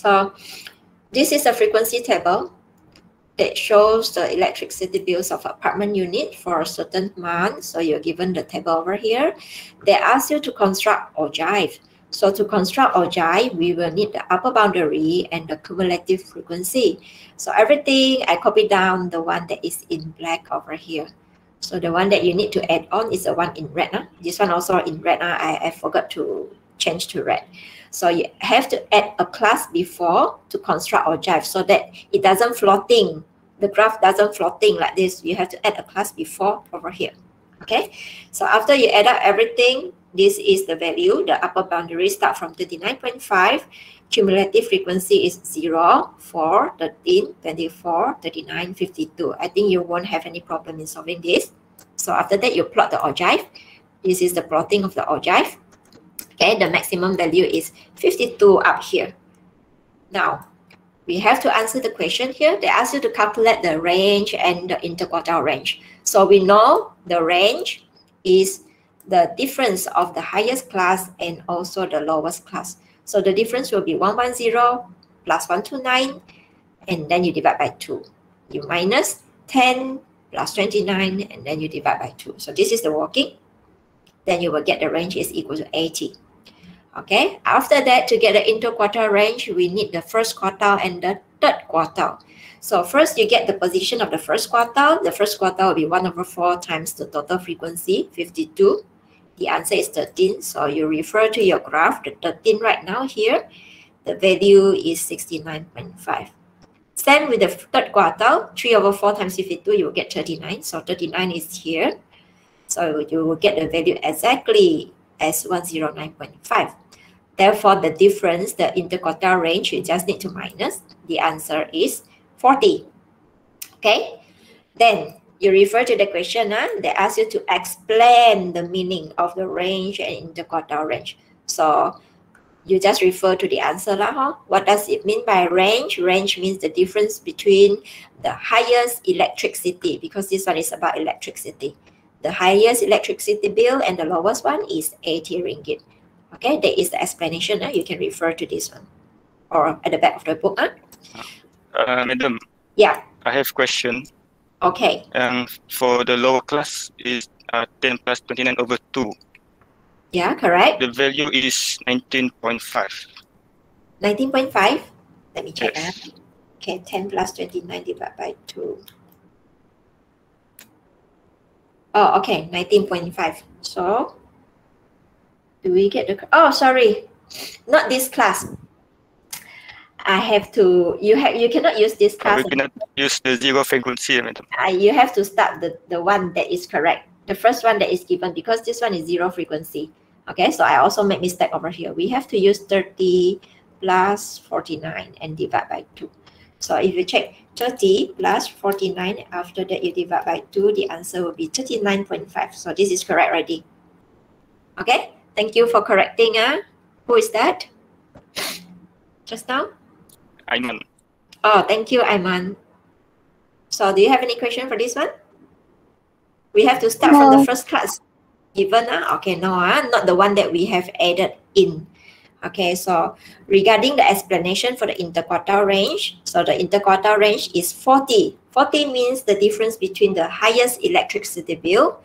So this is a frequency table that shows the electricity bills of apartment unit for a certain month. So you're given the table over here. They ask you to construct ogive. So to construct ogive, we will need the upper boundary and the cumulative frequency. So everything, I copy down the one that is in black over here. So the one that you need to add on is the one in red. Huh? This one also in red. Huh? I, I forgot to change to red. So you have to add a class before to construct ogive so that it doesn't floating. The graph doesn't floating like this. You have to add a class before over here. Okay. So after you add up everything, this is the value. The upper boundary start from 39.5. Cumulative frequency is 0, 4, 13, 24, 39, 52. I think you won't have any problem in solving this. So after that, you plot the ogive. This is the plotting of the ogive. Okay, the maximum value is 52 up here. Now, we have to answer the question here. They ask you to calculate the range and the interquartile range. So we know the range is the difference of the highest class and also the lowest class. So the difference will be 110 plus 129, and then you divide by 2. You minus 10 plus 29, and then you divide by 2. So this is the working. Then you will get the range is equal to 80. Okay, after that, to get the interquartile range, we need the first quartile and the third quartile. So first you get the position of the first quartile. The first quartile will be 1 over 4 times the total frequency, 52. The answer is 13. So you refer to your graph, the 13 right now here, the value is 69.5. Same with the third quartile, 3 over 4 times 52, you will get 39. So 39 is here. So you will get the value exactly as 109.5. Therefore, the difference, the interquartile range, you just need to minus. The answer is 40. Okay, then you refer to the question, huh? they ask you to explain the meaning of the range and interquartile range. So you just refer to the answer. Lah, huh? What does it mean by range? Range means the difference between the highest electricity, because this one is about electricity. The highest electricity bill and the lowest one is 80 ringgit. Okay, that is the explanation. Huh? You can refer to this one or at the back of the book. Huh? Uh, madam. Yeah. I have question. Okay. Um, for the lower class is uh, 10 plus 29 over 2. Yeah, correct. The value is 19.5. 19.5? Let me check. Yes. Huh? Okay, 10 plus 29 divided by 2. Oh, okay, 19.5. So, do we get the... Oh, sorry. Not this class. I have to, you have, you cannot use this class. We cannot use the zero frequency, madam. uh, you have to start the, the one that is correct. The first one that is given because this one is zero frequency. Okay, so I also make mistake over here. We have to use 30 plus 49 and divide by 2. So if you check 30 plus 49, after that you divide by 2, the answer will be 39.5. So this is correct already. Okay, thank you for correcting. Uh. Who is that? Just now? Ayman. Oh, thank you, Aiman. So do you have any question for this one? We have to start from the first class. Given, ah, okay, no, ah, not the one that we have added in. Okay, so regarding the explanation for the interquartile range, so the interquartile range is 40. 40 means the difference between the highest electricity bill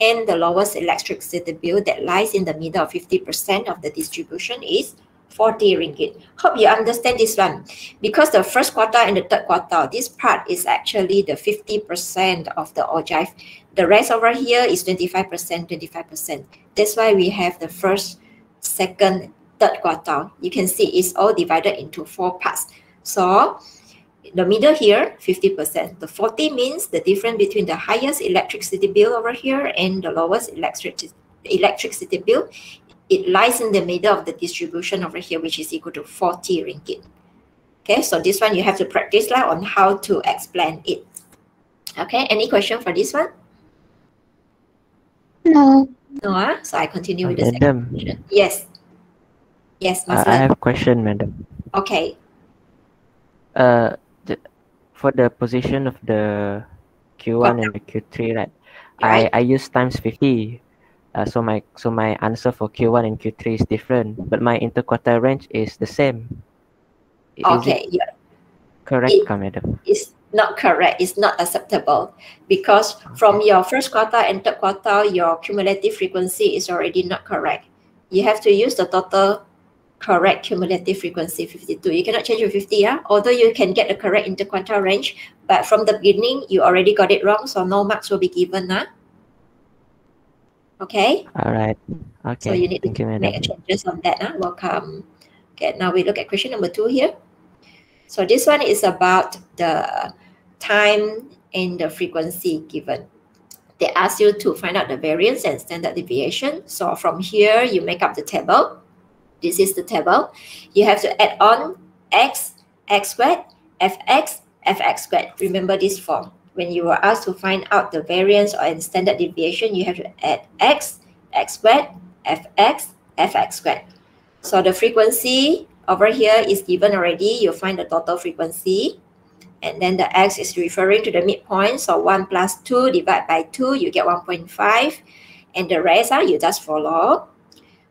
and the lowest electricity bill that lies in the middle of 50% of the distribution is 40 ringgit. Hope you understand this one. Because the first quarter and the third quarter, this part is actually the 50% of the ogive. The rest over here is 25%, 25%. That's why we have the first, second, third quarter. You can see it's all divided into four parts. So the middle here, 50%. The 40 means the difference between the highest electricity bill over here and the lowest electricity electricity bill. It lies in the middle of the distribution over here, which is equal to 40 ringgit. Okay, so this one you have to practice lah on how to explain it. Okay, any question for this one? No. No, ah? so I continue with the second question. Yes. Yes, uh, I have a question, madam. Okay. Uh, the, for the position of the Q1 and the Q3, right? Right. I, I use times 50. Uh, so my so my answer for Q1 and Q3 is different, but my interquartile range is the same. Is Okay, yeah, correct, It- madam? it's not correct. It's not acceptable because from your first quartile and third quartile, your cumulative frequency is already not correct. You have to use the total correct cumulative frequency 52. You cannot change to 50, yeah? Although you can get the correct interquartile range, but from the beginning, you already got it wrong, so no marks will be given, huh? Okay? All right. Okay. So you need to you, make changes on that. Huh? Welcome. Okay, now we look at question number two here. So this one is about the time and the frequency given. They ask you to find out the variance and standard deviation. So from here, you make up the table. This is the table. You have to add on x, x squared, fx, fx squared. Remember this form. When you were asked to find out the variance or and standard deviation, you have to add x, x squared, fx, fx squared. So the frequency over here is given already. You find the total frequency. And then the x is referring to the midpoint. So 1 plus 2 divided by 2, you get 1.5. And the rest, uh, you just follow.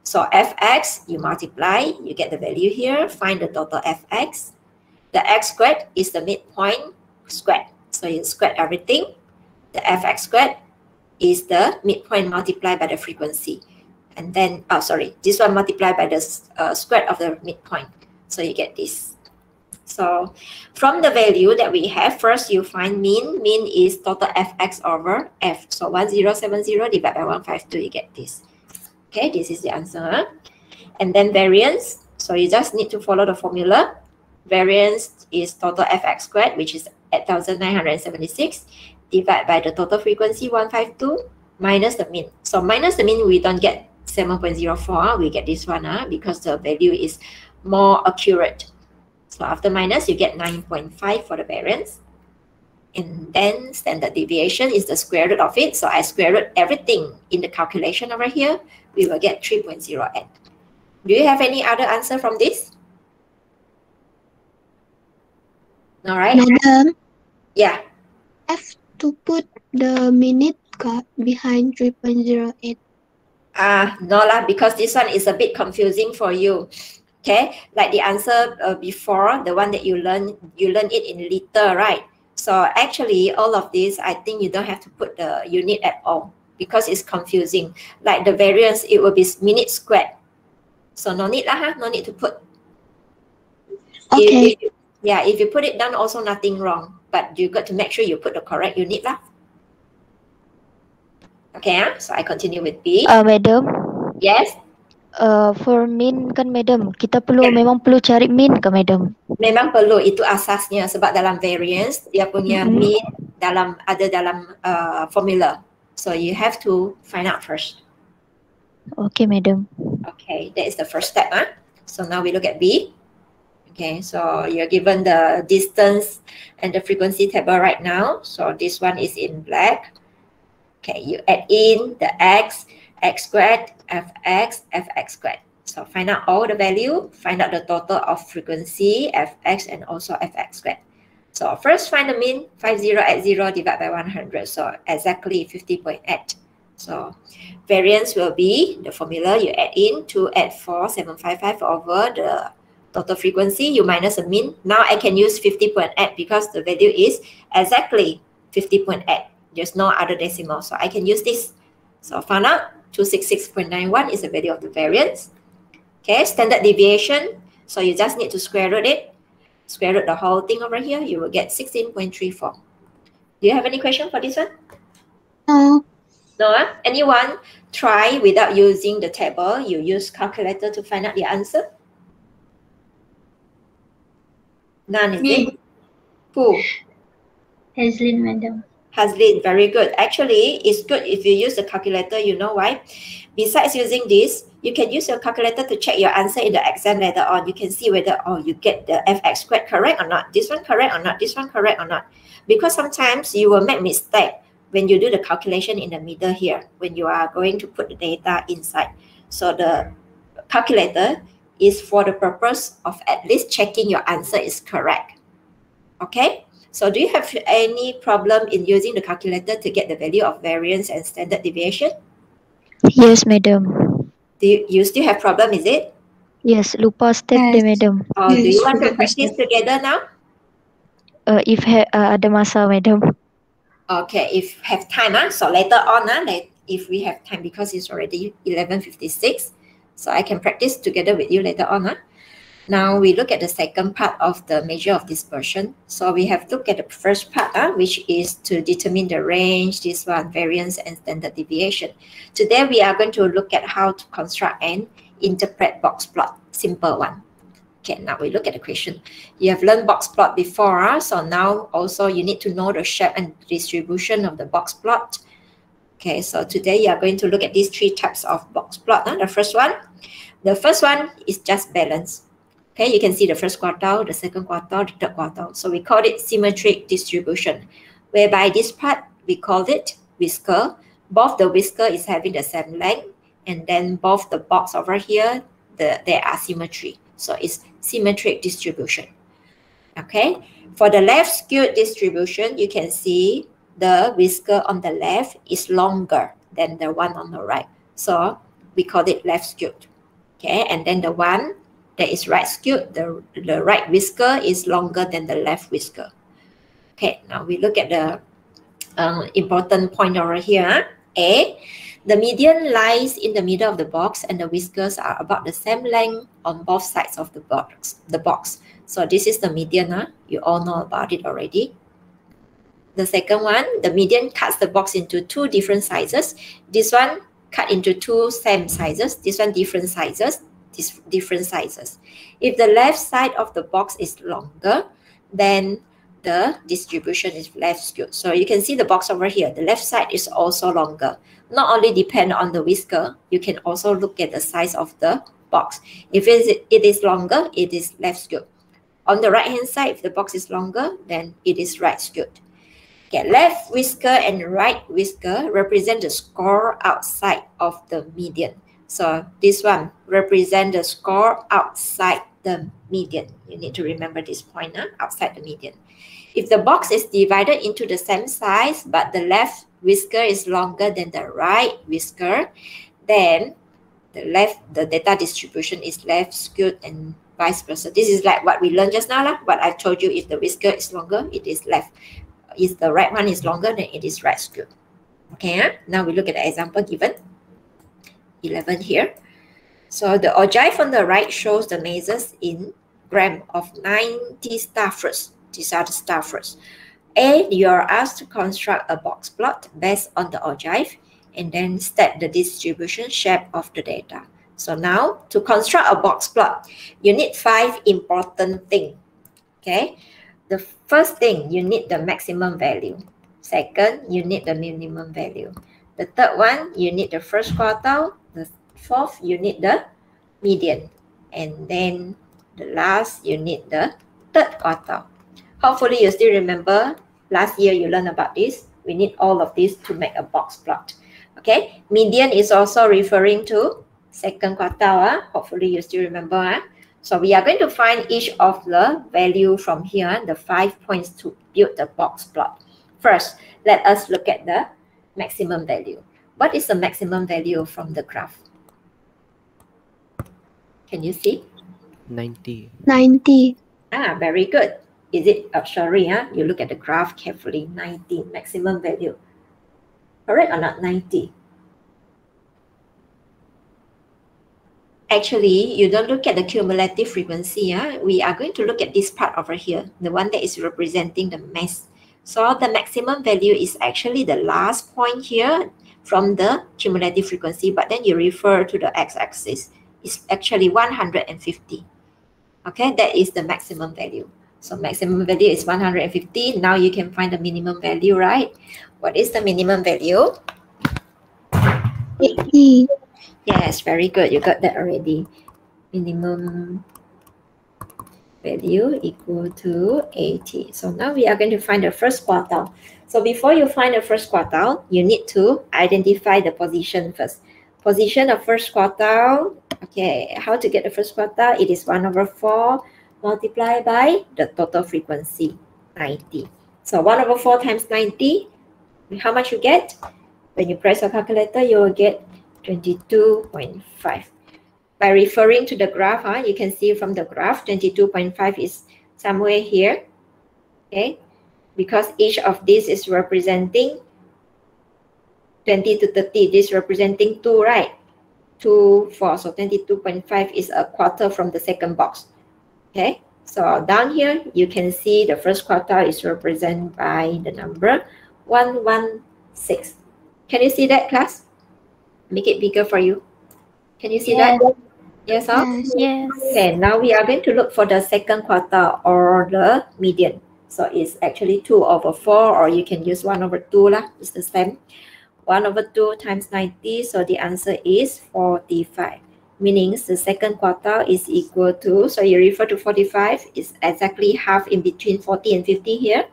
So fx, you multiply, you get the value here. Find the total fx. The x squared is the midpoint squared. So you square everything. The fx squared is the midpoint multiplied by the frequency and then oh sorry this one multiplied by the uh, square of the midpoint so you get this so from the value that we have first you find mean mean is total fx over f so 1070 divided by 152 you get this okay this is the answer and then variance so you just need to follow the formula. Variance is total fx squared which is 8976 divided by the total frequency 152 minus the mean. So minus the mean we don't get 7.04 we get this one uh, because the value is more accurate. So after minus you get 9.5 for the variance. And then standard deviation is the square root of it. So i square root everything in the calculation over here we will get 3.08 do you have any other answer from this all right Madam, yeah Have to put the minute behind 3.08. Ah, no lah, because this one is a bit confusing for you. Okay, like the answer uh, before, the one that you learn, you learn it in liter, right? So actually, all of this, I think you don't have to put the unit at all because it's confusing. Like the variance, it will be minute squared. So no need lah, huh? no need to put. Okay. if yeah, if you put it down, also nothing wrong. But you got to make sure you put the correct unit lah. Okay, ah, so I continue with B. Uh, madam, yes. uh, for min kan madam, kita perlu Ya. memang perlu cari min ke madam? Memang perlu itu asasnya sebab dalam variance dia punya Mhm. mean dalam ada dalam uh, formula. So you have to find out first. Okay madam. Okay, that is the first step. Huh? So now we look at B. Okay, so you're given the distance and the frequency table right now. So this one is in black. Okay, you add in the x, x squared, fx, fx squared. So find out all the value, find out the total of frequency, fx, and also fx squared. So first find the mean, 50 at 0 divided by 100. So exactly 50.8. So variance will be the formula you add in 2 add 4, 755 over the total frequency, you minus the mean. Now I can use 50.8 because the value is exactly 50.8. There's no other decimal, so I can use this. So found out 266.91 is the value of the variance. Okay, standard deviation. So you just need to square root it. Square root the whole thing over here, you will get 16.34. Do you have any question for this one? No. No, ah? anyone try without using the table? You use calculator to find out the answer? None, is Me. it? Who? Hazelin, madam. Haslin, very good. Actually, it's good if you use the calculator. You know why? Besides using this, you can use your calculator to check your answer in the exam later on. You can see whether, oh, you get the fx squared correct or not. This one correct or not. This one correct or not. Because sometimes you will make mistake when you do the calculation in the middle here, when you are going to put the data inside. So the calculator is for the purpose of at least checking your answer is correct. Okay? So do you have any problem in using the calculator to get the value of variance and standard deviation? Yes madam. Do you, you still have problem, is it? Yes, lupa step dia Yes. madam. Or do you want to to practice together now? Uh, if ha- uh, ada masa madam. Okay, if have time, ah, so later on, ah, like if we have time because it's already 11.56, so I can practice together with you later on. Ah. Now we look at the second part of the measure of dispersion. So we have looked at the first part, ah, which is to determine the range, this one, variance and standard deviation. Today we are going to look at how to construct and interpret box plot, simple one. Okay, now we look at the question. You have learned box plot before, ah, so now also you need to know the shape and distribution of the box plot. Okay, so today you are going to look at these three types of box plot. ah. The first one, the first one is just balance. Okay, you can see the first quartile, the second quartile, the third quartile. So we call it symmetric distribution, whereby this part we call it whisker. Both the whisker is having the same length, and then both the box over here, the there are symmetry. So it's symmetric distribution. Okay, for the left skewed distribution, you can see the whisker on the left is longer than the one on the right. So we call it left skewed. Okay, and then the one that is right skewed, the, the right whisker is longer than the left whisker. Okay, now we look at the uh, important point over here. A, the median lies in the middle of the box and the whiskers are about the same length on both sides of the box. The box. So this is the median. ah. You all know about it already. The second one, the median cuts the box into two different sizes. This one cut into two same sizes. This one different sizes. Different sizes. If the left side of the box is longer, then the distribution is left skewed. So you can see the box over here. The left side is also longer. Not only depend on the whisker, you can also look at the size of the box. If it is, it is longer, it is left skewed. On the right hand side, if the box is longer, then it is right skewed. Okay, left whisker and right whisker represent the score outside of the median. So this one represent the score outside the median. You need to remember this point, huh? outside the median. If the box is divided into the same size, but the left whisker is longer than the right whisker, then the left, the data distribution is left skewed and vice versa. This is like what we learned just now. Lah. What I told you, if the whisker is longer, it is left. If the right one is longer, then it is right skewed. Okay, huh? now we look at the example given. 11 here. So the ogive on the right shows the masses in gram of 90 star fruits. These are the star fruits. A, you are asked to construct a box plot based on the ogive and then state the distribution shape of the data. So now to construct a box plot, you need five important things. Okay. The first thing, you need the maximum value. Second, you need the minimum value. The third one, you need the first quartile. Fourth, you need the median. And then the last, you need the third quartile. Hopefully you still remember last year you learned about this. We need all of this to make a box plot. Okay, median is also referring to second quartile. ah. Hopefully you still remember. ah. So we are going to find each of the value from here, the five points to build the box plot. First, let us look at the maximum value. What is the maximum value from the graph? Can you see? 90. 90. Ah, very good. Is it, uh, sorry, huh? you look at the graph carefully, 90, maximum value. Correct or not, 90? Actually, you don't look at the cumulative frequency. Huh? We are going to look at this part over here, the one that is representing the mass. So the maximum value is actually the last point here from the cumulative frequency, but then you refer to the x-axis. It's actually 150. Okay, that is the maximum value. So maximum value is 150. Now you can find the minimum value, right? What is the minimum value? 80. Yes, very good. You got that already. Minimum value equal to 80. So now we are going to find the first quartile. So before you find the first quartile, you need to identify the position first. Position of first quartile. Okay, how to get the first quartile? It is 1 over 4 multiplied by the total frequency, 90. So 1 over 4 times 90, how much you get? When you press your calculator, you will get 22.5. by referring to the graph, huh, you can see from the graph 22.5 is somewhere here. Okay, because each of these is representing 20 to 30. This representing 2, right? 2, 4. So 22.5 is a quarter from the second box. Okay, so down here, you can see the first quarter is represented by the number 116. Can you see that, class? Make it bigger for you. Can you see that? Yes, huh? Yes. Yes. Okay, now we are going to look for the second quarter or the median. So it's actually 2 over 4 or you can use 1 over 2 lah. It's the same. 1 over 2 times 90, so the answer is 45. Meaning the second quarter is equal to, so you refer to 45, is exactly half in between 40 and 50 here.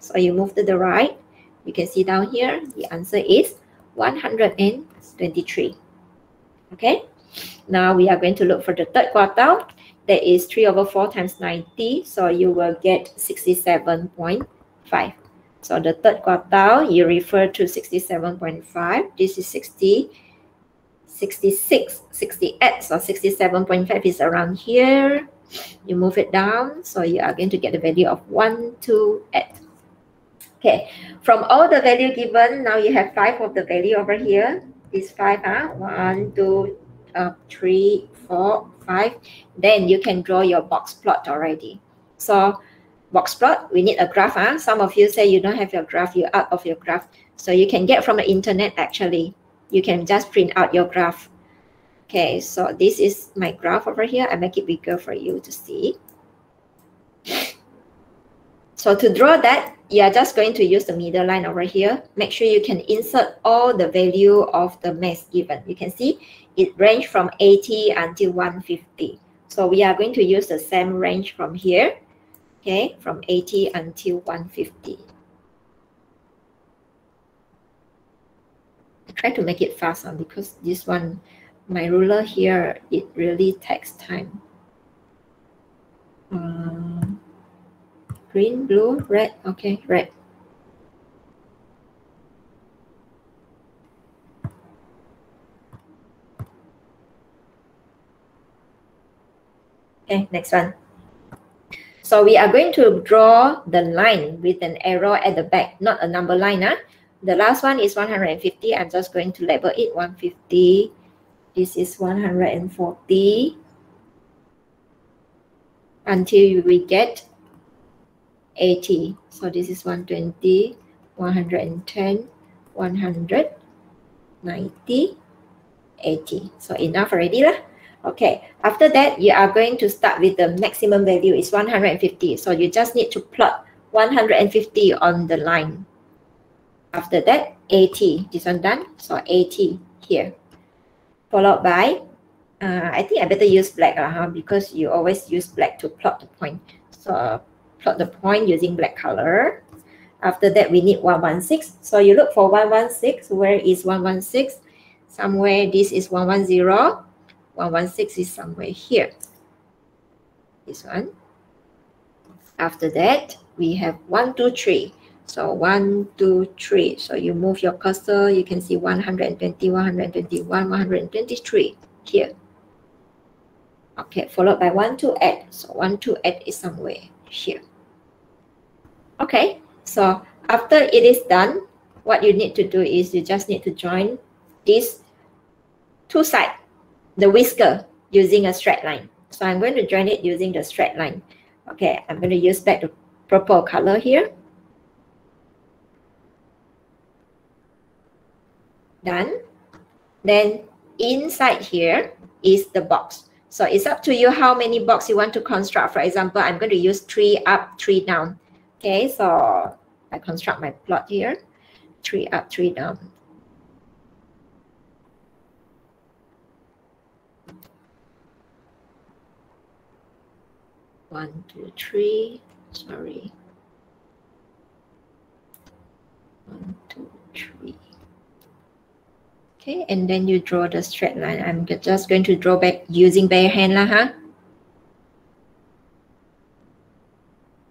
So you move to the right. You can see down here, the answer is 123. Okay, now we are going to look for the third quarter. That is 3 over 4 times 90. So you will get 67.5. So the third quartile, you refer to 67.5. This is 60, 66, 68. So 67.5 is around here. You move it down. So you are going to get the value of 128. Okay, from all the value given, now you have five of the value over here. These five, huh? one, two, uh, three, four, five. Then you can draw your box plot already. So box plot, we need a graph. Huh? Some of you say you don't have your graph, you're out of your graph. So you can get from the internet actually. You can just print out your graph. Okay, so this is my graph over here. I make it bigger for you to see. So to draw that, you are just going to use the middle line over here. Make sure you can insert all the value of the mass given. You can see it range from 80 until 150. So we are going to use the same range from here, okay, from 80 until 150. I try to make it faster because this one, my ruler here, it really takes time. Um, green, blue, red, okay, red. Okay, next one. So we are going to draw the line with an arrow at the back, not a number line. Huh? The last one is 150. I'm just going to label it 150. This is 140 until we get 80. So this is 120, 110, 100, 90, 80. So enough already lah. Okay, after that, you are going to start with the maximum value is 150. So you just need to plot 150 on the line. After that, 80. This one done. So 80 here. Followed by, uh, I think I better use black uh, huh? because you always use black to plot the point. So uh, plot the point using black color. After that, we need 116. So you look for 116. Where is 116? Somewhere this is 110. 116 is somewhere here. This one. After that, we have 1, 2, 3. So 1, 2, 3. So you move your cursor, you can see 120, 121, 123 here. Okay, followed by 1, 2, 8. So 1, 2, 8 is somewhere here. Okay, so after it is done, what you need to do is you just need to join these two sides the whisker using a straight line. So I'm going to join it using the straight line. Okay, I'm going to use back the purple color here. Done. Then inside here is the box. So it's up to you how many box you want to construct. For example, I'm going to use three up, three down. Okay, so I construct my plot here. Three up, three down. One, two, three, sorry. One, two, three. Okay, and then you draw the straight line. I'm just going to draw back using bare hand lah, huh?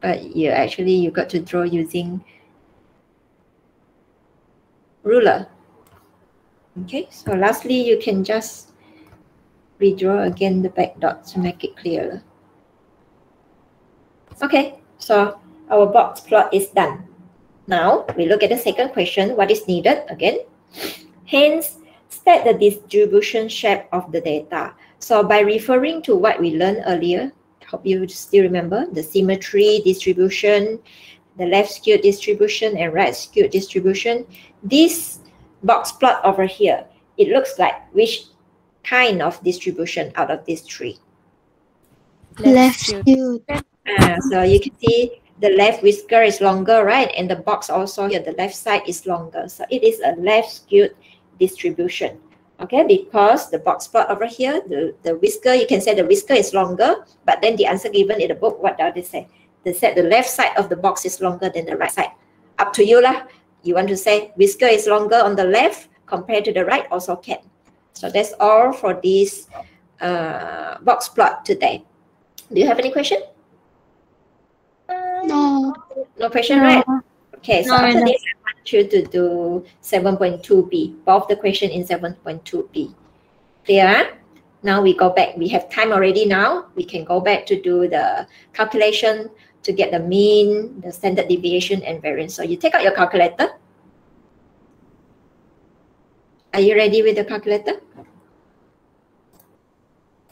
But you actually, you got to draw using ruler. Okay, so lastly, you can just redraw again the back dot to make it clearer. Okay, so our box plot is done. Now we look at the second question. What is needed again? Hence, state the distribution shape of the data. So by referring to what we learned earlier, hope you still remember the symmetry distribution, the left skewed distribution and right skewed distribution. This box plot over here, it looks like which kind of distribution out of these three? Left skewed. Uh, so you can see the left whisker is longer, right? And the box also here, the left side is longer. So it is a left skewed distribution. Okay, because the box plot over here, the, the whisker, you can say the whisker is longer, but then the answer given in the book, what does it say? They said the left side of the box is longer than the right side. Up to you lah. You want to say whisker is longer on the left compared to the right, also can. So that's all for this uh, box plot today. Do you have any question? No. No question, right? Okay, so No, after no. this, I want you to do 7.2b, both the question in 7.2b. Clear? Now we go back. We have time already now. We can go back to do the calculation to get the mean, the standard deviation, and variance. So you take out your calculator. Are you ready with the calculator?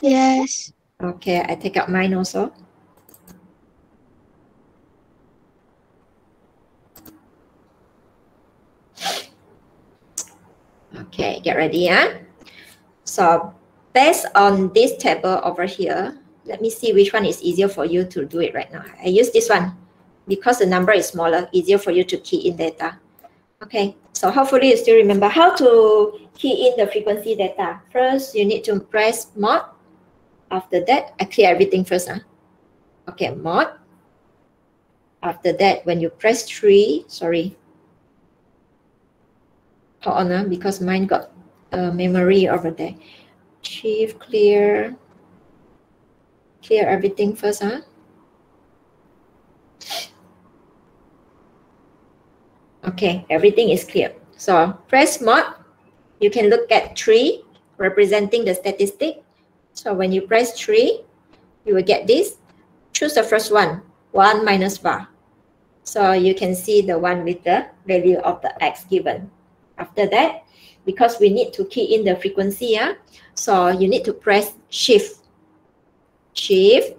Yes. Okay, I take out mine also. Okay, get ready, yeah? So based on this table over here, let me see which one is easier for you to do it right now. I use this one because the number is smaller, easier for you to key in data. Okay, so hopefully you still remember how to key in the frequency data. First, you need to press mod. After that, I clear everything first. Huh? Okay, mod. After that, when you press 3, sorry. Ah, because mine got uh, memory over there. Shift, clear. Clear everything first, huh? Okay, everything is clear. So press mod. You can look at 3 representing the statistic. So when you press 3, you will get this. Choose the first one, 1 minus bar. So you can see the one with the value of the x given. After that, because we need to key in the frequency, yeah, so you need to press shift, shift,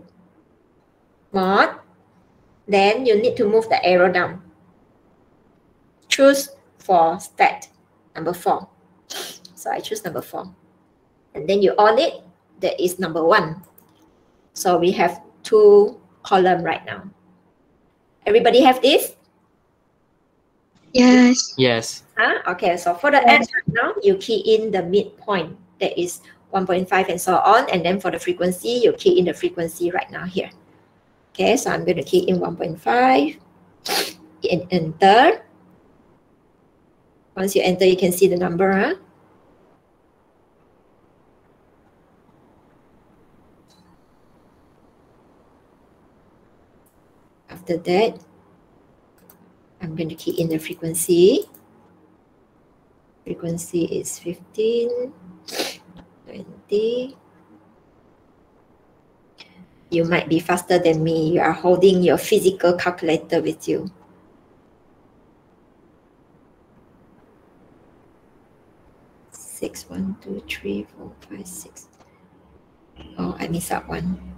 mod, then you need to move the arrow down. Choose for stat, number four. So I choose number four. And then you on it, that is number one. So we have two column right now. Everybody have this? Yes. Yes. Huh? Okay, so for the x right now, you key in the midpoint, that is 1.5 and so on. And then for the frequency, you key in the frequency right now here. Okay, so I'm going to key in 1.5 and enter. Once you enter, you can see the number. Huh? After that, I'm going to key in the frequency. Frequency is 15, 20. You might be faster than me. You are holding your physical calculator with you. Six, one, two, three, four, five, six. Oh, I missed out one.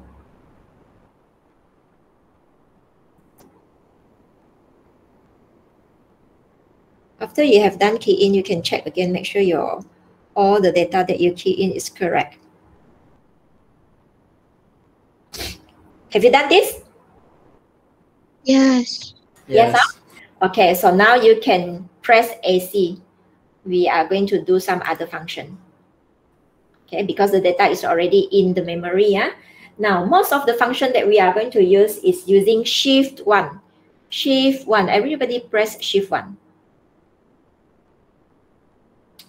After you have done key in, you can check again, make sure your all the data that you key in is correct. Have you done this? Yes. Yes, Okay, so now you can press AC. We are going to do some other function. Okay, because the data is already in the memory. Yeah. Now, most of the function that we are going to use is using shift one. Shift one. Everybody press shift one.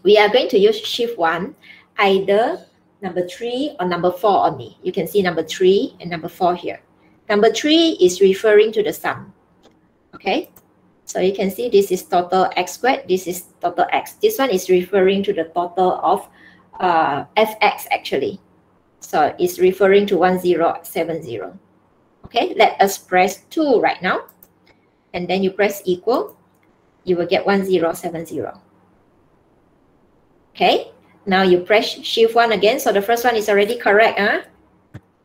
We are going to use shift one, either number three or number four only. You can see number three and number four here. Number three is referring to the sum. Okay, so you can see this is total x squared, this is total x. This one is referring to the total of uh, fx actually. So it's referring to 1070. Okay, let us press 2 right now. And then you press equal, you will get 1070. Okay, now you press shift 1 again. So the first one is already correct. Huh?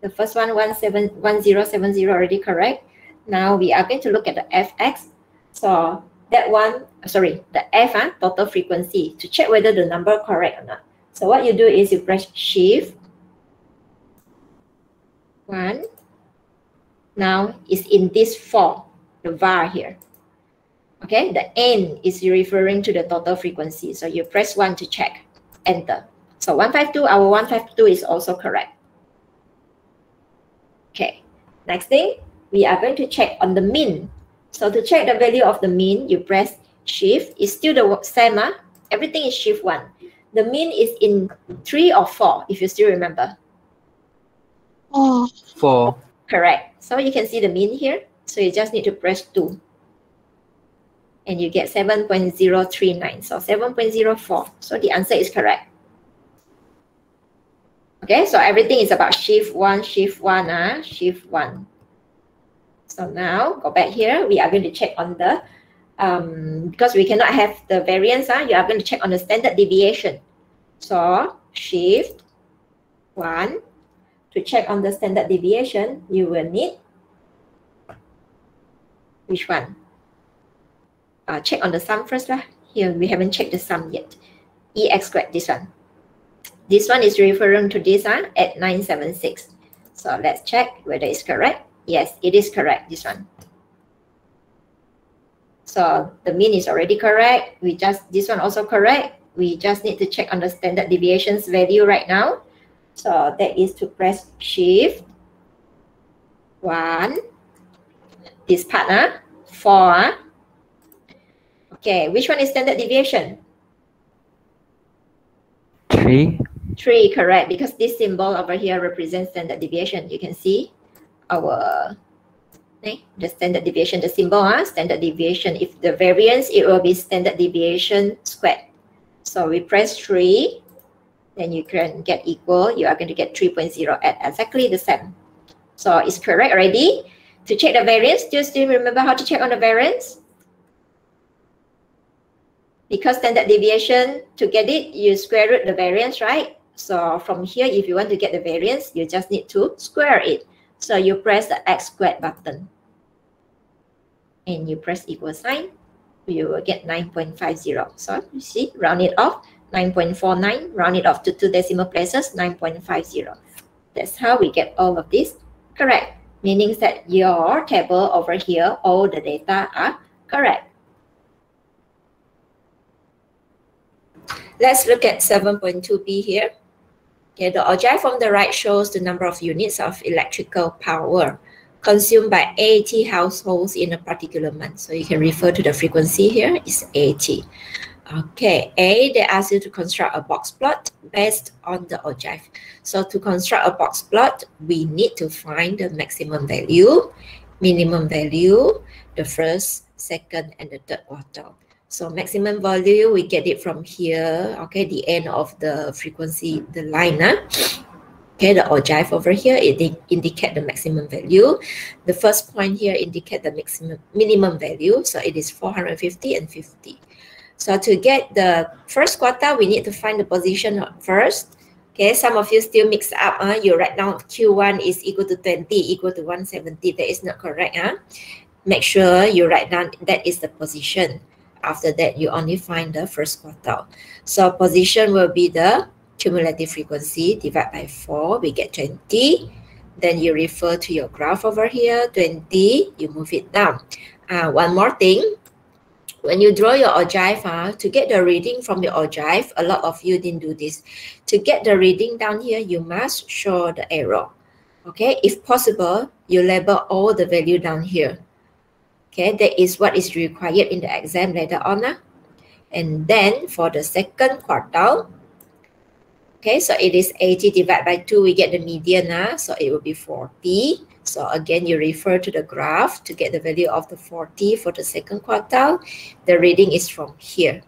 The first one, 1070 already correct. Now we are going to look at the fx. So that one, sorry, the f, uh, total frequency, to check whether the number correct or not. So what you do is you press shift, one. Now it's in this form, the var here. Okay, the n is referring to the total frequency. So you press one to check, enter. So 152, our 152 is also correct. Okay, next thing, we are going to check on the mean. So to check the value of the mean, you press shift. It's still the same. Huh? Everything is shift one. The mean is in three or four, if you still remember. Four. Four. Correct. So you can see the mean here. So you just need to press 2. And you get 7.039. So 7.04. So the answer is correct. Okay, so everything is about shift 1, shift 1, uh, shift 1. So now, go back here. We are going to check on the, um, because we cannot have the variance, uh, you are going to check on the standard deviation. So, shift 1, to check on the standard deviation, you will need which one? Uh, check on the sum first. Lah. Here, we haven't checked the sum yet. EX squared, this one. This one is referring to this one uh, at 976. So let's check whether it's correct. Yes, it is correct, this one. So the mean is already correct. We just, this one also correct. We just need to check on the standard deviations value right now. So that is to press shift. One. This part, uh, four. Okay, which one is standard deviation? Three. Three, correct, because this symbol over here represents standard deviation. You can see our okay, the standard deviation, the symbol, uh, standard deviation. If the variance, it will be standard deviation squared. So we press three then you can get equal, you are going to get 3.0 at exactly the same. So it's correct already. To check the variance, do you still remember how to check on the variance? Because standard deviation, to get it, you square root the variance, right? So from here, if you want to get the variance, you just need to square it. So you press the x squared button. And you press equal sign, you will get 9.50. So you see, round it off, 9.49, round it off to two decimal places, 9.50. That's how we get all of this correct, meaning that your table over here, all the data are correct. Let's look at 7.2b here. Okay, the ogive from the right shows the number of units of electrical power consumed by 80 households in a particular month. So you can refer to the frequency here is 80. Okay, A, they ask you to construct a box plot based on the ogive. So to construct a box plot, we need to find the maximum value, minimum value, the first, second, and the third quartile. So maximum value, we get it from here, okay, the end of the frequency, the line. Huh? Okay, the ogive over here, it indicate the maximum value. The first point here indicate the maximum minimum value. So it is 450 and 50. So to get the first quarter, we need to find the position first. Okay, some of you still mix up. Uh, you write down Q1 is equal to 20, equal to 170. That is not correct. Uh. Make sure you write down that is the position. After that, you only find the first quartile. So position will be the cumulative frequency divided by 4. We get 20. Then you refer to your graph over here, 20. You move it down. Uh, one more thing when you draw your ogive, uh, to get the reading from your ogive, a lot of you didn't do this. To get the reading down here, you must show the arrow. Okay, if possible, you label all the value down here. Okay, that is what is required in the exam later on. Uh. And then for the second quartile, okay, so it is 80 divided by 2, we get the median, uh, so it will be 40. So again, you refer to the graph to get the value of the 40 for the second quartile. The reading is from here.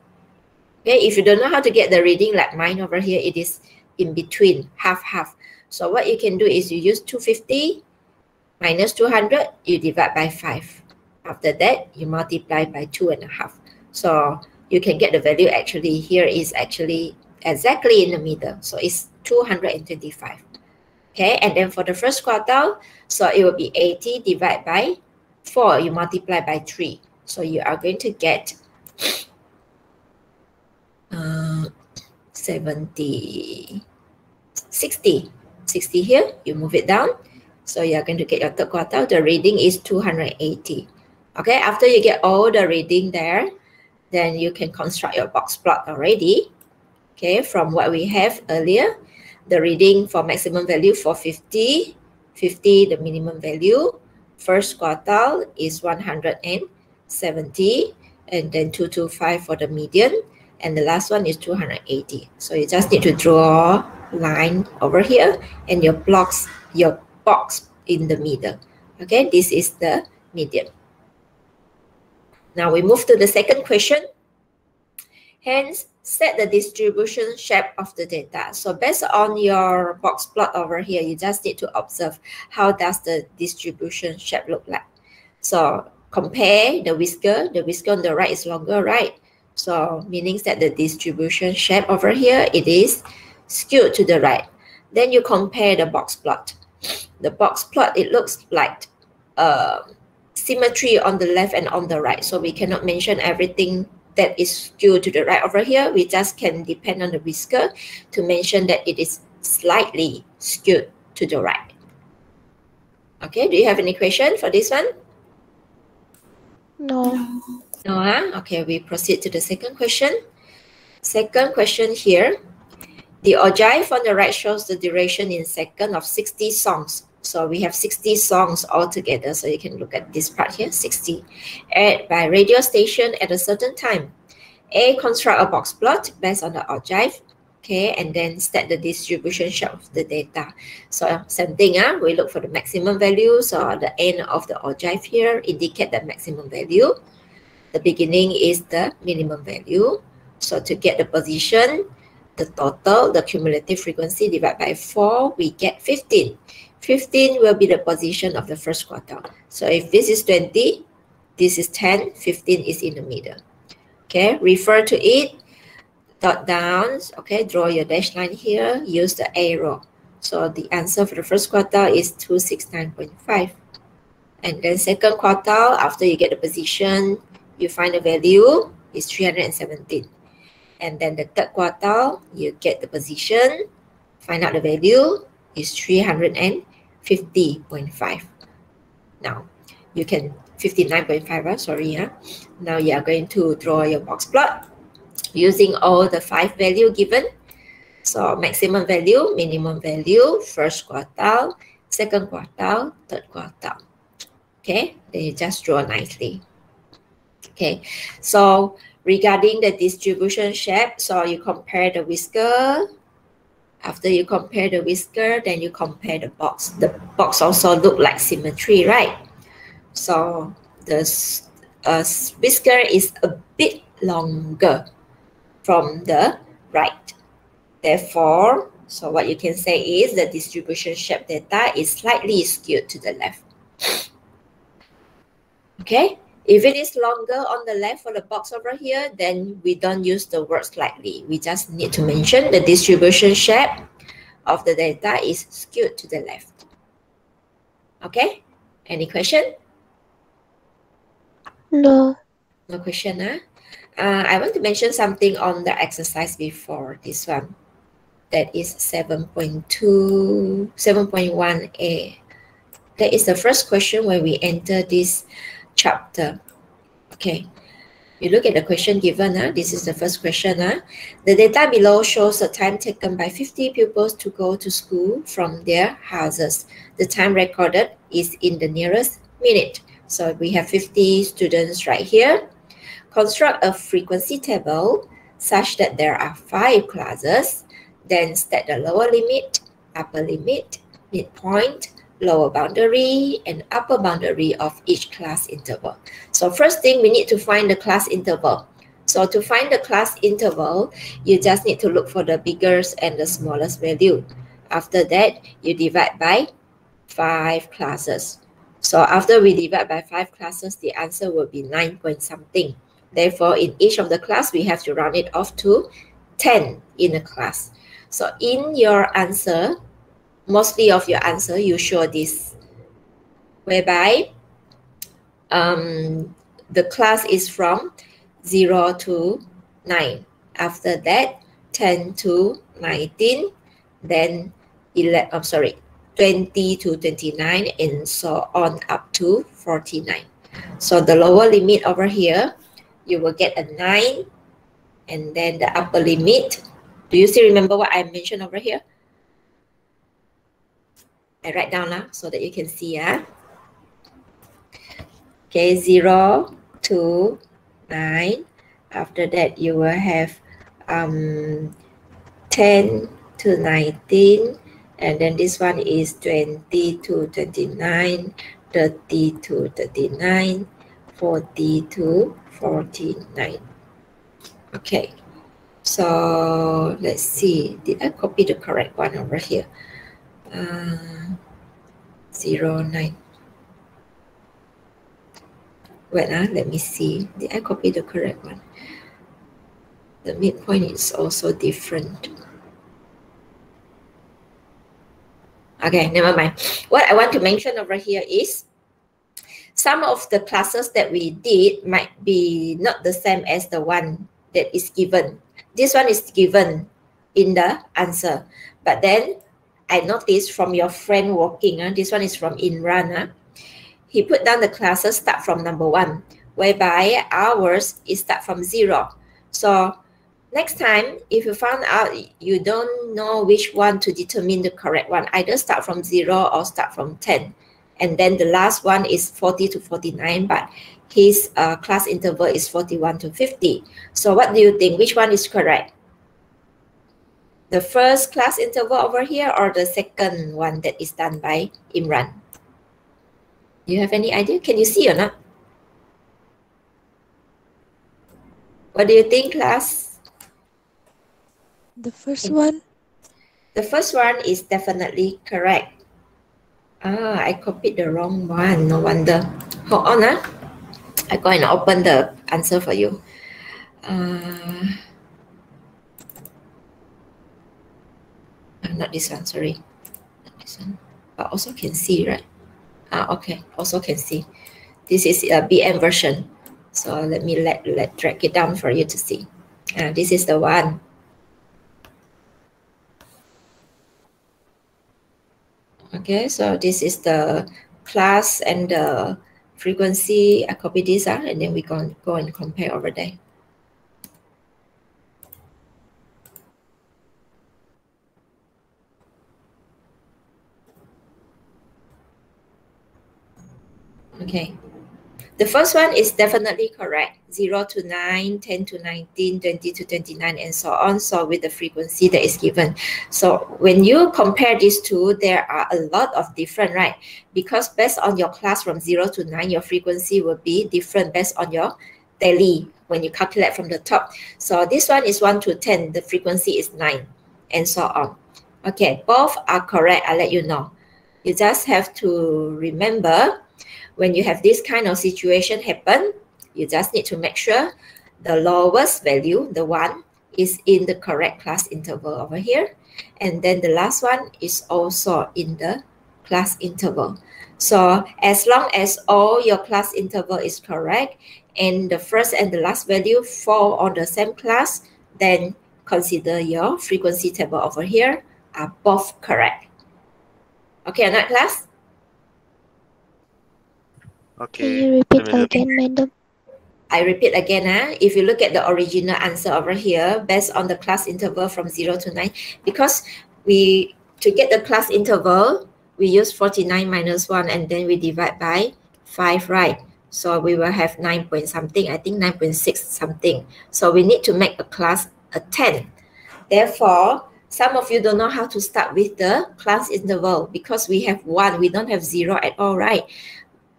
Okay, if you don't know how to get the reading like mine over here, it is in between, half, half. So what you can do is you use 250 minus 200, you divide by 5. After that, you multiply by two and a half. So you can get the value actually here is actually exactly in the middle. So it's 225. Okay, and then for the first quartile, so it will be 80 divided by 4. You multiply by 3. So you are going to get uh, 70, 60. 60 here, you move it down. So you are going to get your third quartile. The reading is 280. Okay, after you get all the reading there, then you can construct your box plot already. Okay, from what we have earlier, the reading for maximum value for 50, 50 the minimum value, first quartile is 170, and then 225 for the median, and the last one is 280. So you just need to draw line over here and your blocks, your box in the middle. Okay, this is the median. Now we move to the second question. Hence, set the distribution shape of the data. So based on your box plot over here, you just need to observe how does the distribution shape look like. So compare the whisker. The whisker on the right is longer, right? So meaning that the distribution shape over here, it is skewed to the right. Then you compare the box plot. The box plot, it looks like uh, symmetry on the left and on the right. So we cannot mention everything that is skewed to the right over here. We just can depend on the whisker to mention that it is slightly skewed to the right. Okay, do you have any question for this one? No. No, huh? Okay, we proceed to the second question. Second question here. The ogive on the right shows the duration in second of 60 songs. So we have 60 songs altogether. So you can look at this part here, 60. At, by radio station at a certain time. A, construct a box plot based on the ogive. Okay, and then set the distribution shape of the data. So same thing, uh, we look for the maximum value. So the end of the ogive here indicate the maximum value. The beginning is the minimum value. So to get the position, the total, the cumulative frequency divided by 4, we get 15. 15 will be the position of the first quarter. So if this is 20, this is 10, 15 is in the middle. Okay, refer to it, dot down, okay, draw your dash line here, use the arrow. So the answer for the first quarter is 269.5. And then second quarter, after you get the position, you find the value is 317. And then the third quartile, you get the position, find out the value is 350.5. Now, you can, 59.5, uh, sorry. Yeah. Now you are going to draw your box plot using all the five value given. So maximum value, minimum value, first quartile, second quartile, third quartile. Okay, then you just draw nicely. Okay, so regarding the distribution shape, so you compare the whisker. After you compare the whisker, then you compare the box. The box also look like symmetry, right? So the uh, whisker is a bit longer from the right. Therefore, so what you can say is the distribution shape data is slightly skewed to the left. Okay, if it is longer on the left for the box over here, then we don't use the word slightly. We just need to mention the distribution shape of the data is skewed to the left. Okay, any question? No. No question, huh? Uh, I want to mention something on the exercise before this one. That is 7.2, 7.1a. That is the first question when we enter this chapter. Okay, you look at the question given. Huh? This is the first question. Huh? The data below shows the time taken by 50 pupils to go to school from their houses. The time recorded is in the nearest minute. So we have 50 students right here. Construct a frequency table such that there are five classes. Then set the lower limit, upper limit, midpoint, lower boundary and upper boundary of each class interval. So first thing, we need to find the class interval. So to find the class interval, you just need to look for the biggest and the smallest value. After that, you divide by five classes. So after we divide by five classes, the answer will be 9 point something. Therefore, in each of the class, we have to round it off to 10 in a class. So in your answer, mostly of your answer, you show this, whereby um, the class is from 0 to 9. After that, 10 to 19, then 11, I'm sorry, 20 to 29, and so on up to 49. So the lower limit over here, you will get a 9, and then the upper limit. Do you still remember what I mentioned over here? I write down now so that you can see. Yeah? Okay, 0 to 9. After that, you will have um, 10 to 19. And then this one is 20 to 29, 30 to 39, 40 to 49. Okay, so let's see. Did I copy the correct one over here? Uh, zero, nine. Wait, uh, let me see. Did I copy the correct one? The midpoint is also different. Okay, never mind. What I want to mention over here is some of the classes that we did might be not the same as the one that is given. This one is given in the answer. But then I noticed from your friend walking, uh, this one is from Imran, uh, he put down the classes start from number one, whereby ours is start from zero. So next time, if you found out you don't know which one to determine the correct one, either start from zero or start from 10. And then the last one is 40 to 49, but his uh, class interval is 41 to 50. So what do you think? Which one is correct? The first class interval over here or the second one that is done by Imran? Do you have any idea? Can you see or not? What do you think, class? The first one? The first one is definitely correct. Ah, I copied the wrong one. No wonder. Hold on, ah. I go and open the answer for you. Uh, not this one, sorry. Not this one. But also can see, right? Ah, okay, also can see. This is a BM version. So let me let, let drag it down for you to see. Ah, this is the one. Okay, so this is the class and the frequency. I copy this uh, and then we go, go and compare over there. Okay. The first one is definitely correct. 0 to 9, 10 to 19, 20 to 29, and so on. So with the frequency that is given. So when you compare these two, there are a lot of different, right? Because based on your class from 0 to 9, your frequency will be different based on your daily when you calculate from the top. So this one is 1 to 10, the frequency is 9, and so on. Okay, both are correct, I'll let you know. You just have to remember when you have this kind of situation happen, you just need to make sure the lowest value, the one, is in the correct class interval over here. And then the last one is also in the class interval. So as long as all your class interval is correct and the first and the last value fall on the same class, then consider your frequency table over here are both correct. Okay, not class? Okay. Can you repeat again, madam? I repeat again, uh, if you look at the original answer over here, based on the class interval from 0 to 9, because we, to get the class interval, we use 49 minus 1 and then we divide by 5, right? So we will have 9 point something, I think 9.6 something. So we need to make a class a 10. Therefore, some of you don't know how to start with the class interval because we have 1, we don't have 0 at all, right?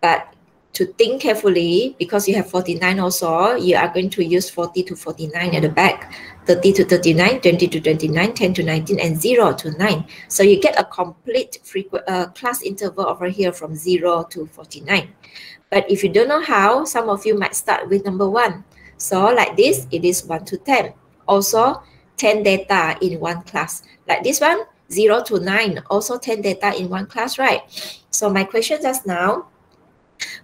But to think carefully because you have 49 also, you are going to use 40 to 49 at the back, 30 to 39, 20 to 29, 10 to 19, and 0 to 9. So you get a complete frequent uh, class interval over here from 0 to 49. But if you don't know how, some of you might start with number 1. So like this, it is 1 to 10. Also, 10 data in one class. Like this one, 0 to 9, also 10 data in one class, right? So my question just now,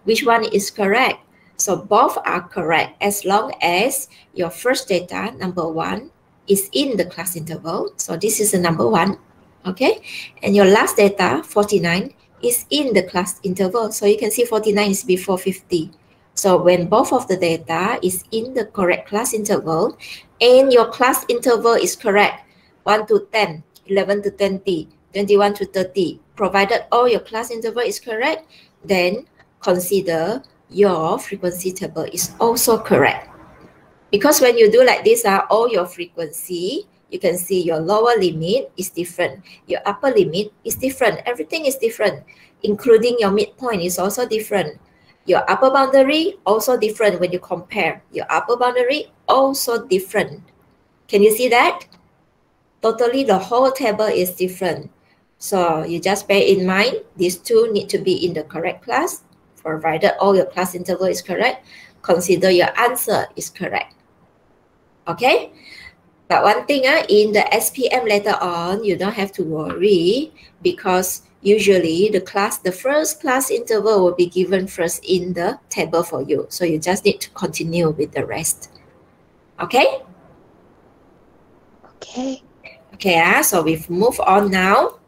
which one is correct? So both are correct as long as your first data, number one, is in the class interval. So this is the number one, okay? And your last data, 49, is in the class interval. So you can see 49 is before 50. So when both of the data is in the correct class interval and your class interval is correct, 1 to 10, 11 to 20, 21 to 30, provided all your class interval is correct, then consider your frequency table is also correct. Because when you do like this, uh, all your frequency, you can see your lower limit is different. Your upper limit is different. Everything is different, including your midpoint is also different. Your upper boundary also different when you compare. Your upper boundary also different. Can you see that? Totally the whole table is different. So you just bear in mind, these two need to be in the correct class provided all your class interval is correct, consider your answer is correct. Okay? But one thing uh, in the SPM later on, you don't have to worry because usually the class, the first class interval will be given first in the table for you. So you just need to continue with the rest. Okay? Okay. Okay, uh, so we've moved on now.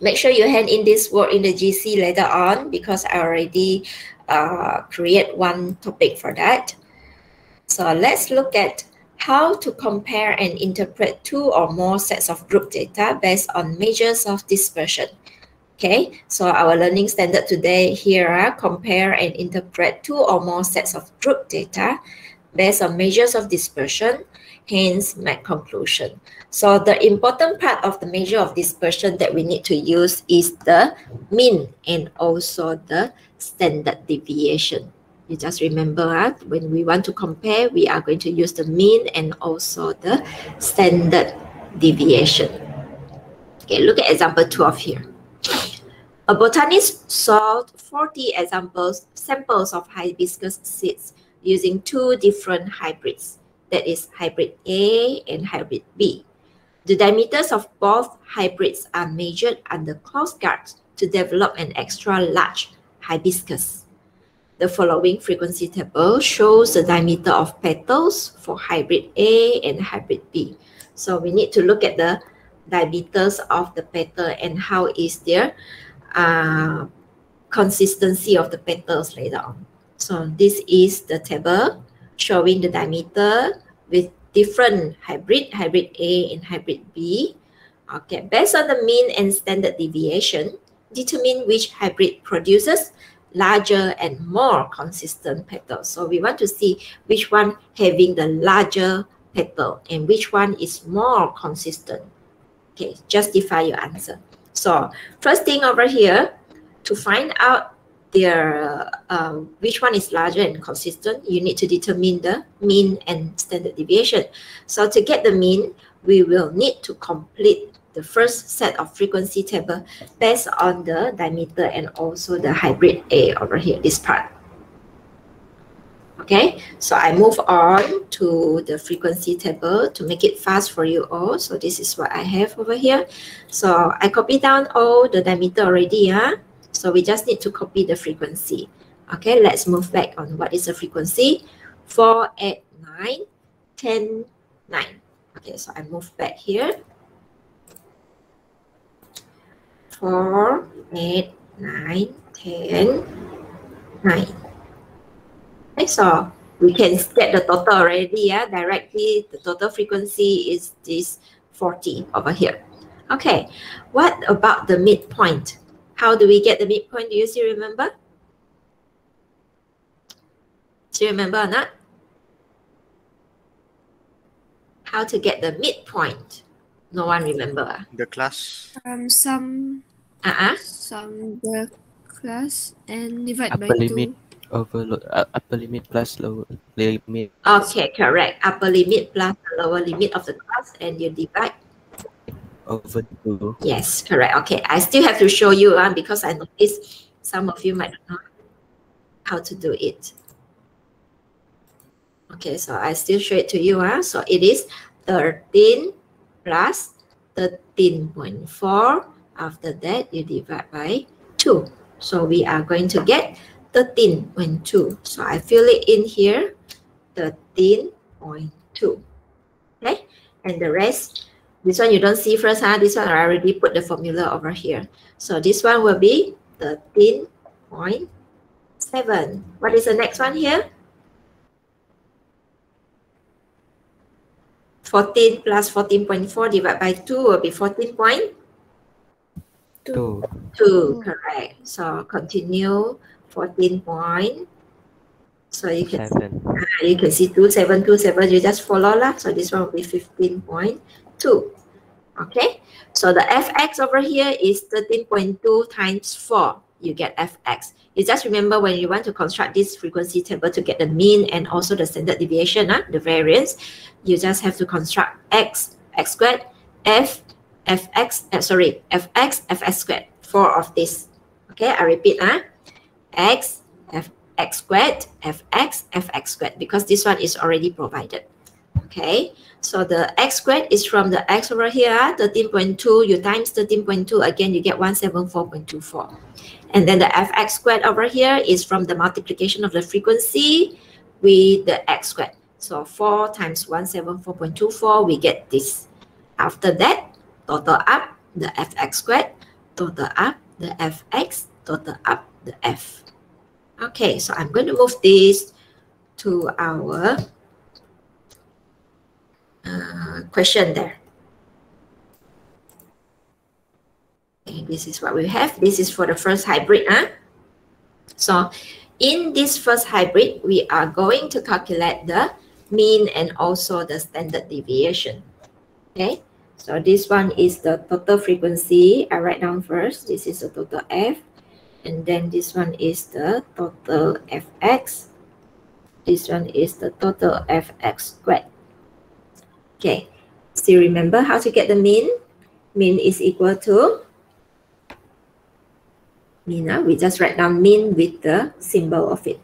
Make sure you hand in this work in the GC later on because I already uh, create one topic for that. So let's look at how to compare and interpret two or more sets of group data based on measures of dispersion. Okay, so our learning standard today here are compare and interpret two or more sets of group data based on measures of dispersion hence my conclusion. So the important part of the measure of dispersion that we need to use is the mean and also the standard deviation. You just remember uh, when we want to compare, we are going to use the mean and also the standard deviation. Okay, look at example 12 here. A botanist solved 40 examples, samples of hibiscus seeds using two different hybrids that is hybrid A and hybrid B. The diameters of both hybrids are measured under close guard to develop an extra large hibiscus. The following frequency table shows the diameter of petals for hybrid A and hybrid B. So we need to look at the diameters of the petal and how is their uh, consistency of the petals later on. So this is the table showing the diameter with different hybrid, hybrid A and hybrid B. Okay, based on the mean and standard deviation, determine which hybrid produces larger and more consistent petals. So we want to see which one having the larger petal and which one is more consistent. Okay, justify your answer. So first thing over here, to find out their um, which one is larger and consistent, you need to determine the mean and standard deviation. So to get the mean, we will need to complete the first set of frequency table based on the diameter and also the hybrid A over here, this part. Okay, so I move on to the frequency table to make it fast for you all. So this is what I have over here. So I copy down all the diameter already. Yeah? So we just need to copy the frequency. Okay, let's move back on what is the frequency. 4, 8, 9, 10, 9. Okay, so I move back here. 4, 8, 9, 10, 9. Okay, so we can get the total already. Yeah, directly the total frequency is this 40 over here. Okay, what about the midpoint? How do we get the midpoint? Do you still remember? Do you remember or not? How to get the midpoint? No one remember. Ah? The class. Um, sum Uh-uh. sum the class and divide Upper by limit. two. over lo- uh, upper limit plus lower limit Okay, correct. Upper limit plus the lower limit of the class and you divide. Over two. Yes, correct. Okay, I still have to show you uh, because I noticed some of you might not know how to do it. Okay, so I still show it to you. Uh. So it is 13 plus 13.4. After that, you divide by 2. So we are going to get 13.2. So I fill it in here, 13.2. Okay, and the rest, this one you don't see first, huh? This one I already put the formula over here. So this one will be 13.7. What is the next one here? 14 plus 14.4 divided by 2 will be 14.2. Two. Correct. So continue 14 point. So you can Seven. Ah, you can see 2727 you just follow lah. So this one will be 15.2. Okay. So the fx over here is 13.2 times 4. You get fx. You just remember when you want to construct this frequency table to get the mean and also the standard deviation, uh, the variance, you just have to construct x, x squared, f, fx, uh, sorry, fx, fs squared. Four of this. Okay, I repeat, uh, x, f, x squared, fx, fx squared, because this one is already provided. Okay, so the x squared is from the x over here, 13.2, you times 13.2, again, you get 174.24. And then the fx squared over here is from the multiplication of the frequency with the x squared. So 4 times 174.24, we get this. After that, total up the fx squared, total up the fx, total up the f. Okay, so I'm going to move this to our uh, question there. Okay, this is what we have. This is for the first hybrid. Huh? So in this first hybrid, we are going to calculate the mean and also the standard deviation. Okay, so this one is the total frequency. I write down first. This is the total F. And then this one is the total Fx. This one is the total Fx squared. Okay, still remember how to get the mean? Mean is equal to mean, uh, we just write down mean with the symbol of it.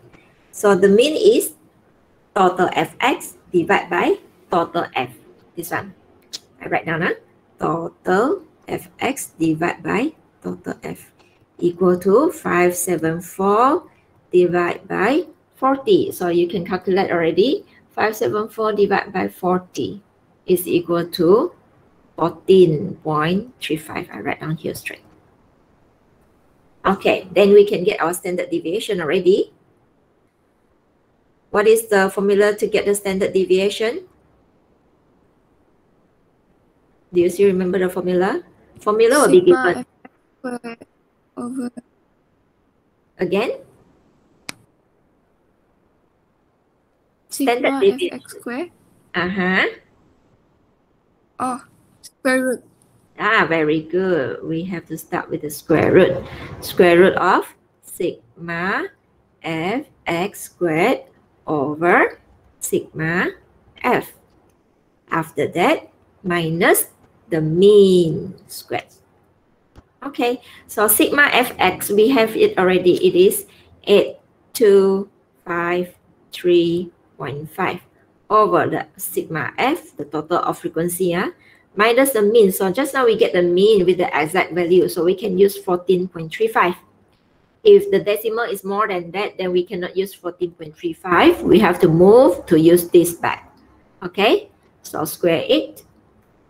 So the mean is total fx divided by total f. This one. I write down uh, total fx divided by total f equal to 574 divided by 40. So you can calculate already. 574 divided by 40 is equal to 14.35. I write down here straight. Okay, then we can get our standard deviation already. What is the formula to get the standard deviation? Do you still remember the formula? Formula will be given. over Again, sigma Standard deviation. fx squared. uh-huh. Oh, square root. Ah, very good. We have to start with the square root. Square root of sigma fx squared over sigma f. After that, minus the mean squared. Okay, so sigma fx, we have it already. It is 8253.5 over the sigma f, the total of frequency, ah, minus the mean. So just now we get the mean with the exact value. So we can use 14.35. If the decimal is more than that, then we cannot use 14.35. We have to move to use this back. Okay, so square it.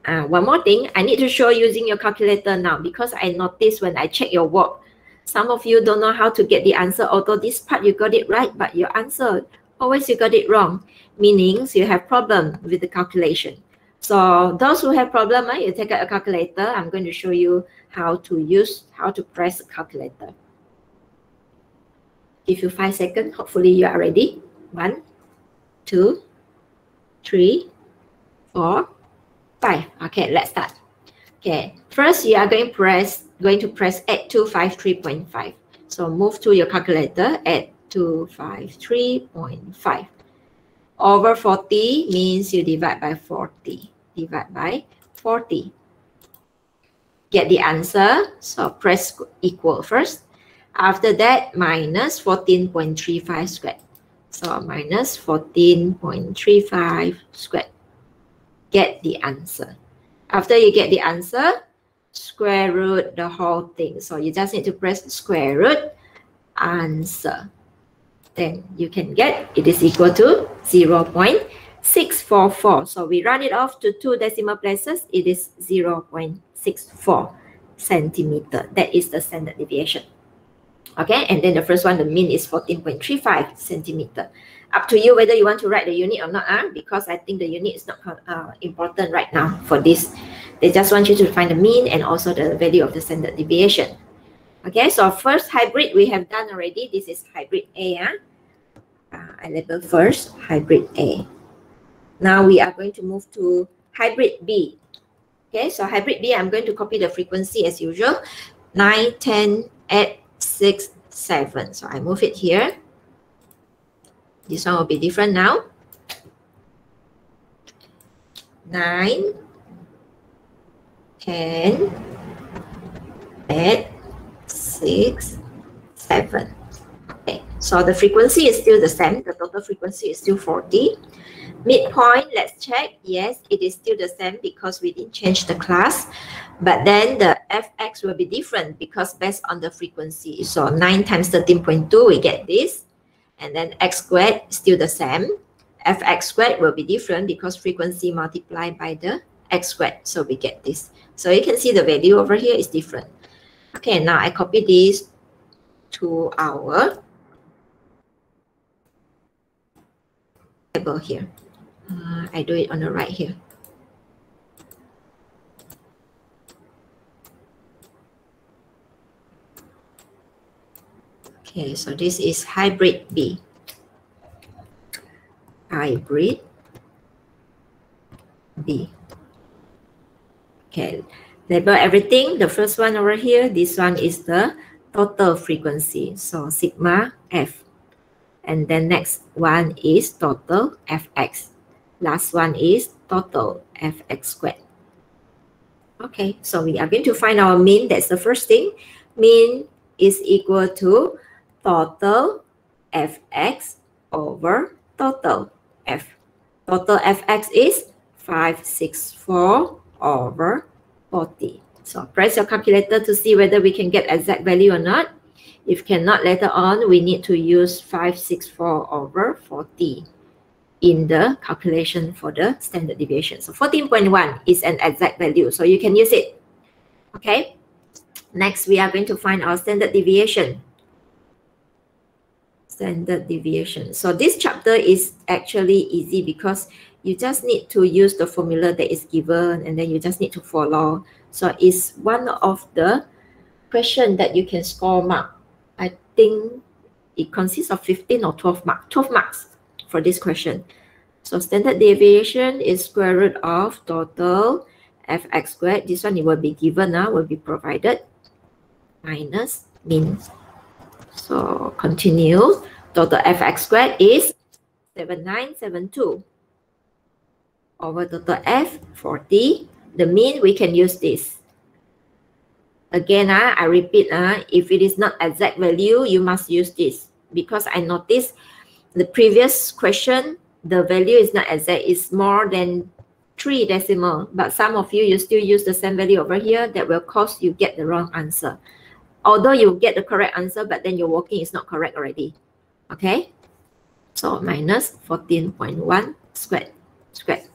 Uh, one more thing, I need to show using your calculator now because I noticed when I check your work, some of you don't know how to get the answer. Although this part you got it right, but your answer, always you got it wrong. Meaning you have problem with the calculation. So those who have problem, uh, you take out a calculator. I'm going to show you how to use, how to press a calculator. Give you five seconds. Hopefully you are ready. One, two, three, four, five. Okay, let's start. Okay, first you are going to press going to press 8253.5. So move to your calculator at 253.5. Over 40 means you divide by 40. Divide by 40. Get the answer. So press equal first. After that, minus 14.35 squared. So minus 14.35 squared. Get the answer. After you get the answer, square root the whole thing. So you just need to press square root answer. Then you can get it is equal to 0 0.644. So we run it off to two decimal places. It is 0 0.64 centimeter. That is the standard deviation. Okay, and then the first one, the mean is 14.35 centimeter. Up to you whether you want to write the unit or not, uh, because I think the unit is not uh, important right now for this. They just want you to find the mean and also the value of the standard deviation. Okay, so first hybrid we have done already. This is hybrid A. Uh. Uh, I label first hybrid A. Now we are going to move to hybrid B. Okay, so hybrid B, I'm going to copy the frequency as usual. 9, 10, 8, 6, 7. So I move it here. This one will be different now. 9, 10, 8, 6, 7. So the frequency is still the same. The total frequency is still 40. Midpoint, let's check. Yes, it is still the same because we didn't change the class. But then the fx will be different because based on the frequency. So 9 times 13.2, we get this. And then x squared still the same. fx squared will be different because frequency multiplied by the x squared. So we get this. So you can see the value over here is different. Okay, now I copy this to our table here. Uh, I do it on the right here. Okay, so this is hybrid B. Hybrid B. Okay, label everything. The first one over here, this one is the total frequency. So sigma F. And then next one is total Fx. Last one is total Fx squared. Okay, so we are going to find our mean. That's the first thing. Mean is equal to total Fx over total F. Total Fx is 564 over 40. So press your calculator to see whether we can get exact value or not. If cannot later on, we need to use 564 over 40 in the calculation for the standard deviation. So 14.1 is an exact value, so you can use it. Okay. Next, we are going to find our standard deviation. Standard deviation. So this chapter is actually easy because you just need to use the formula that is given and then you just need to follow. So it's one of the question that you can score mark. Think it consists of 15 or 12 marks, 12 marks for this question. So standard deviation is square root of total fx squared. This one it will be given, uh, will be provided, minus mean. So continue. Total fx squared is 7972 over total f 40 the mean we can use this again uh, i repeat uh, if it is not exact value you must use this. Because i noticed the previous question the value is not exact. It's more than three decimal. But some of you you still use the same value over here that will cause you get the wrong answer. Although you get the correct answer but then your working is not correct already. Okay? So minus 14.1 squared squared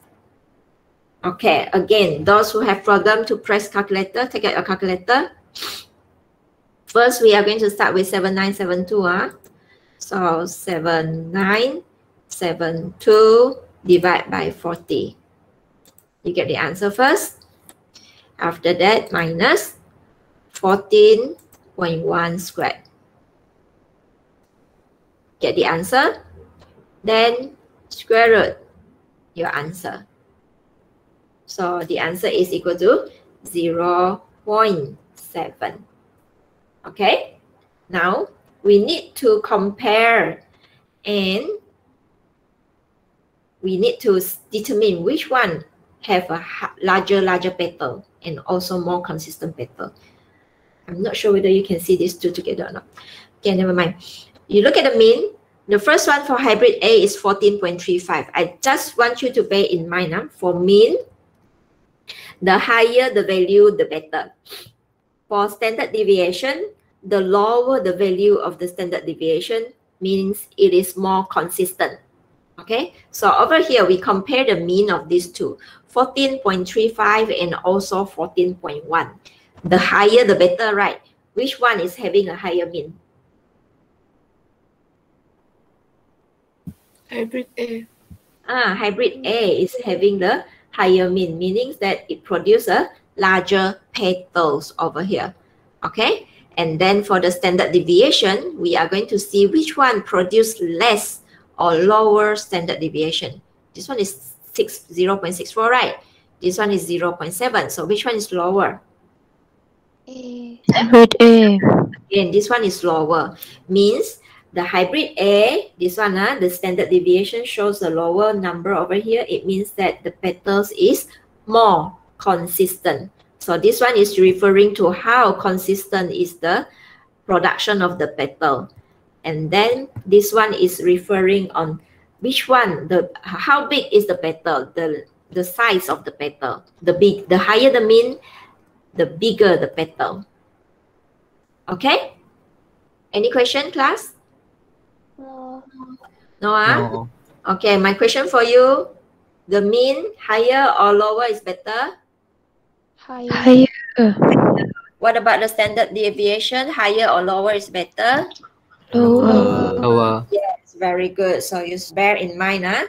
Okay, again, those who have problem to press calculator, take out your calculator. First, we are going to start with 7972. Uh. So 7972 divide by 40. You get the answer first. After that, minus 14.1 squared. Get the answer. Then square root your answer. So the answer is equal to 0 0.7. Okay, now we need to compare and we need to determine which one have a larger, larger petal and also more consistent petal. I'm not sure whether you can see these two together or not. Okay, never mind. You look at the mean. The first one for hybrid A is 14.35. I just want you to bear in mind uh, for mean, the higher the value, the better. For standard deviation, the lower the value of the standard deviation means it is more consistent. Okay, so over here we compare the mean of these two 14.35 and also 14.1. The higher the better, right? Which one is having a higher mean? Hybrid A. Ah, hybrid A is having the higher mean, meaning that it produces a larger petals over here. Okay, and then for the standard deviation, we are going to see which one produce less or lower standard deviation. This one is 6, 0.64, right? This one is 0.7. So which one is lower? A. Hybrid A. Again, this one is lower. Means the hybrid A, this one, uh, the standard deviation shows a lower number over here. It means that the petals is more consistent. So this one is referring to how consistent is the production of the petal. And then this one is referring on which one, the how big is the petal, the the size of the petal. The big, the higher the mean, the bigger the petal. Okay? Any question, class? No. Ah? No. Okay, my question for you. The mean higher or lower is better? Higher. Higher. What about the standard deviation? Higher or lower is better? Lower. Lower. Yes, very good. So you bear in mind, ah,